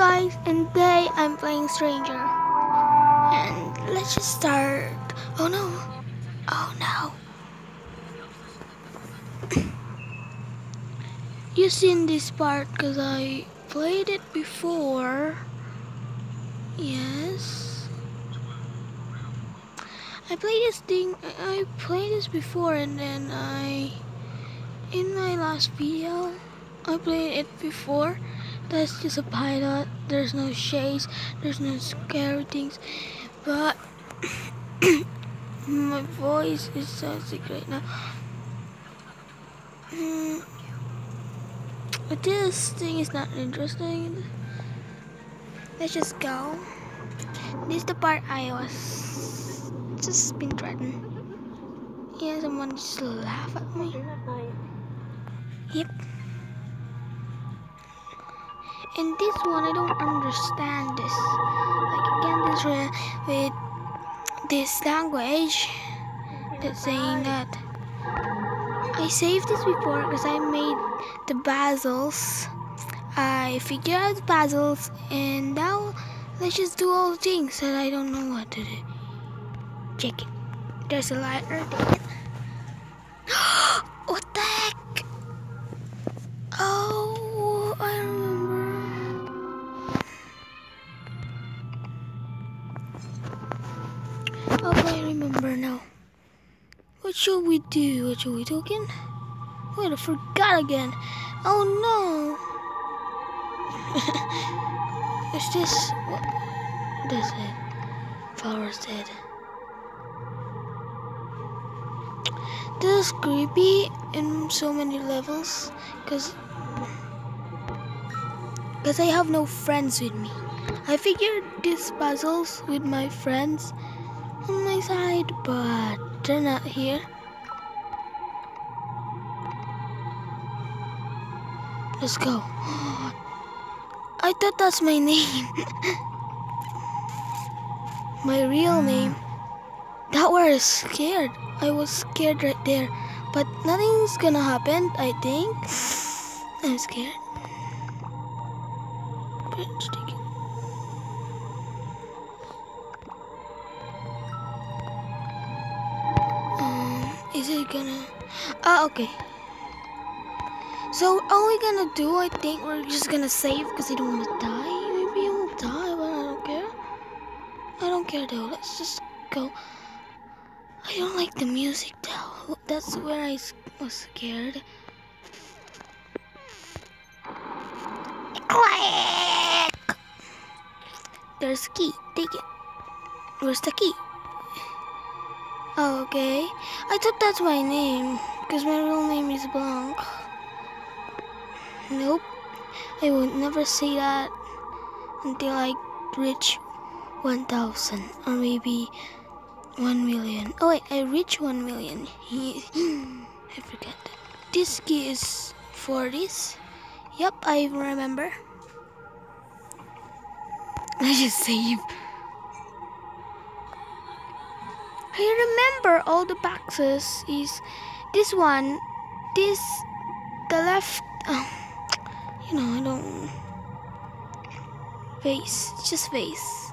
guys, and today I'm playing Stranger. And let's just start. Oh no. Oh no. You've seen this part because I played it before. Yes. I played this thing, I played this before and then I, in my last video, I played it before that's just a pilot. There's no shades. There's no scary things. But my voice is so sick right now. Mm. This thing is not interesting. Let's just go. This is the part I was just been threatened. Yeah, someone just laugh at me. Yep. In this one, I don't understand this. Like again, this with this language that's saying that I saved this before because I made the basils. I figured out the basils, and now let's just do all the things that I don't know what to do. Check it. There's a light right there. What should we do? What should we again? Wait, I forgot again. Oh no! Is this what? That's it. Flower's dead. This is creepy in so many levels, cause, cause I have no friends with me. I figured these puzzles with my friends on my side, but not here. Let's go. I thought that's my name. my real hmm. name. That was scared. I was scared right there. But nothing's gonna happen, I think. I'm scared. It gonna... Ah, okay. So, all we're gonna do, I think we're just gonna save because I don't want to die. Maybe I will die, but I don't care. I don't care though. Let's just go. I don't like the music though. That's where I was scared. Click! There's key. Take it. Where's the key? Oh, okay. I thought that's my name, because my real name is Blanc. Nope. I would never say that until I reach 1,000 or maybe 1 million. Oh wait, I reach 1 million. I forget. This key is for this. Yep, I remember. I just save. I remember all the boxes is this one, this, the left, oh, you know, I don't, face, just face.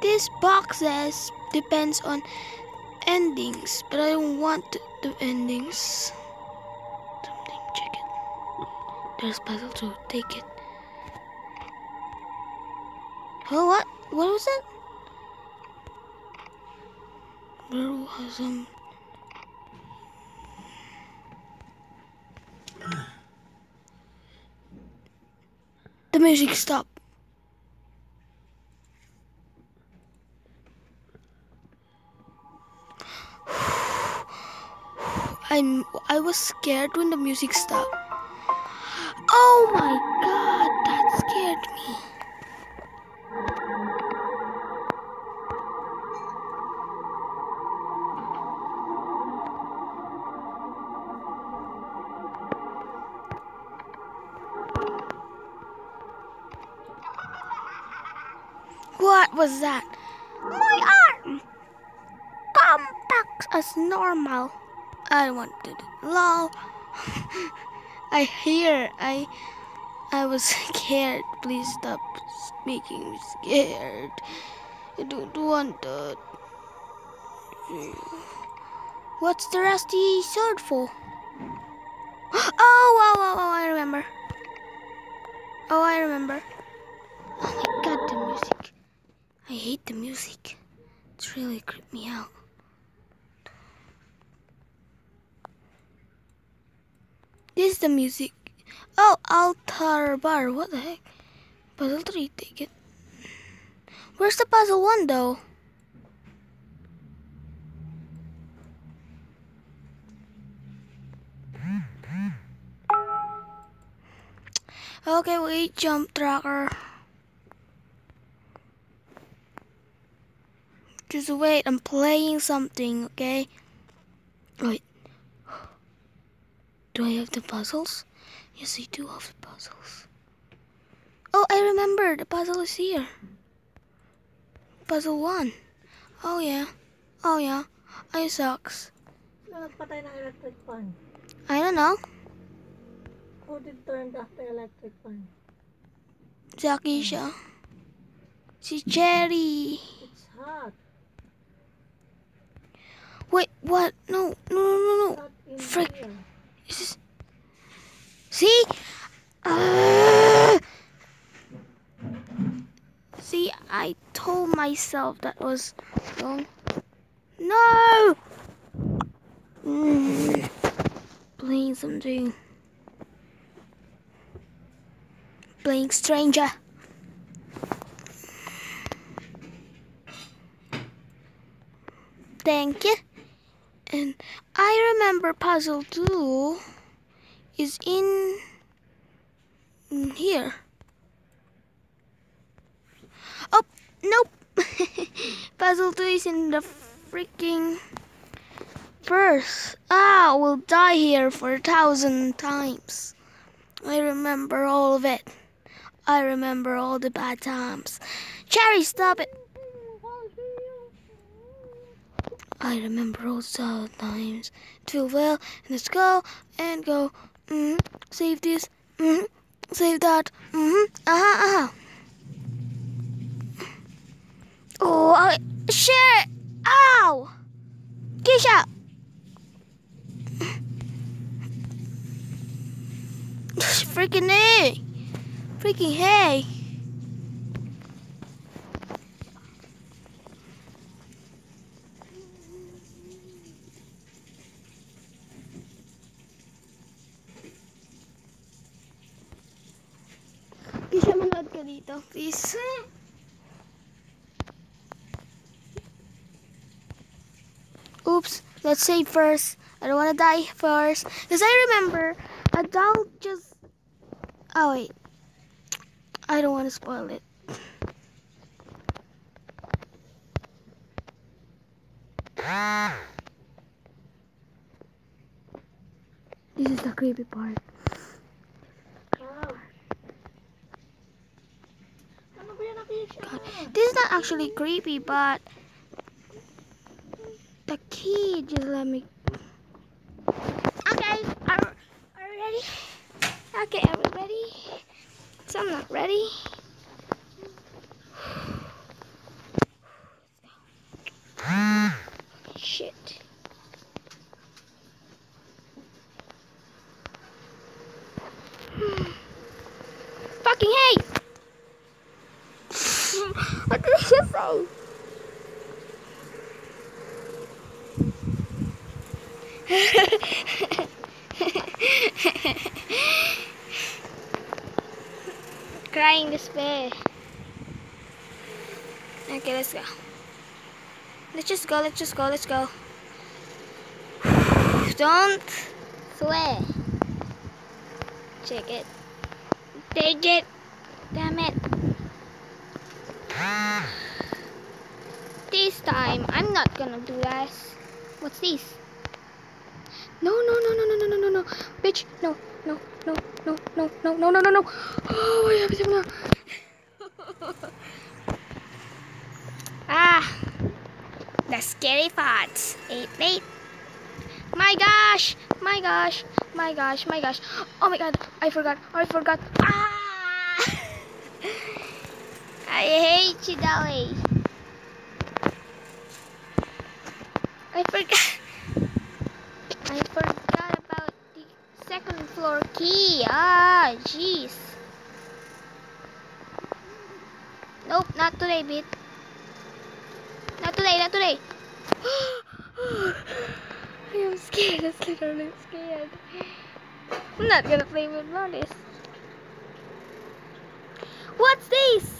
This boxes depends on endings, but I don't want the endings. Something, check it. There's puzzle to take it. Oh, what? What was it? There was some. The music stopped. I'm I was scared when the music stopped. Oh my god, What was that? My arm! Come back as normal. I wanted it. Lol. I hear. I I was scared. Please stop making me scared. I don't want that. What's the rusty sword for? Oh, oh, oh, wow, I remember. Oh, I remember. Oh my god, the music. I hate the music. It's really creeped me out. This is the music. Oh, altar bar. What the heck? Puzzle 3, take it. Where's the puzzle 1 though? Okay, wait, jump tracker. Just wait, I'm playing something, okay? Wait. Do I have the puzzles? Yes, I do have the puzzles. Oh, I remember, the puzzle is here. Puzzle 1. Oh, yeah. Oh, yeah. I sucks. Nagpatay ng electric fan. I don't know. Who did turn off the electric fan? Jackie siya. Si Cherry. It's hot. What? No, no, no, no, no. Frick. this... See? Ah! See, I told myself that was wrong. No! Mm. Playing something. Playing stranger. Thank you. And I remember puzzle 2 is in, here. Oh, nope. puzzle 2 is in the freaking first. Ah, we'll die here for a thousand times. I remember all of it. I remember all the bad times. Cherry, stop it. I remember all the times. Feel well, and let's go and go. Mm, save this. Mm, save that. Mm, aha, aha. Oh, I, shit! Ow! Keisha! Freaking hey! Freaking hey! Ka dito, please. Oops, let's save first. I don't want to die first. Because I remember a doll just. Oh, wait. I don't want to spoil it. This is the creepy part. Not actually creepy, but the key just let me. Okay, are, are we ready? Okay, are we ready? So I'm not ready. Fucking hey! What did you say? Crying despair. Okay, let's go. Let's just go, let's just go, let's go. Don't swear. Check it. Take it. Damn it. This time, I'm not gonna do this. What's this? No, no, no, no, no, no, no, no, no. Bitch, no, no, no, no, no, no, no, no, no, no. Oh, have it now. ah, the scary parts. Eight, eight. My gosh, My gosh, my gosh, my gosh. Oh my god, I forgot, I forgot. Ah! I hate you, Dolly. I forgot. I forgot about the second floor key. Ah, jeez. Nope, not today, bit. Not today, not today. I am scared. That's literally scared. I'm not gonna play with Lolis. What's this?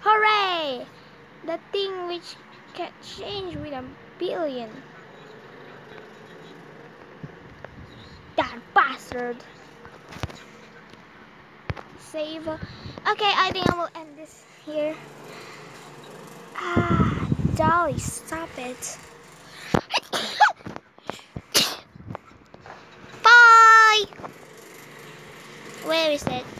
Hooray! The thing which can change with a billion. That bastard. Save. Okay, I think I will end this here. Ah, Dolly, stop it. Bye. Where is it?